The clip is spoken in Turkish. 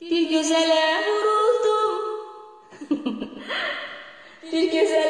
Bir güzele vuruldum. bir güzele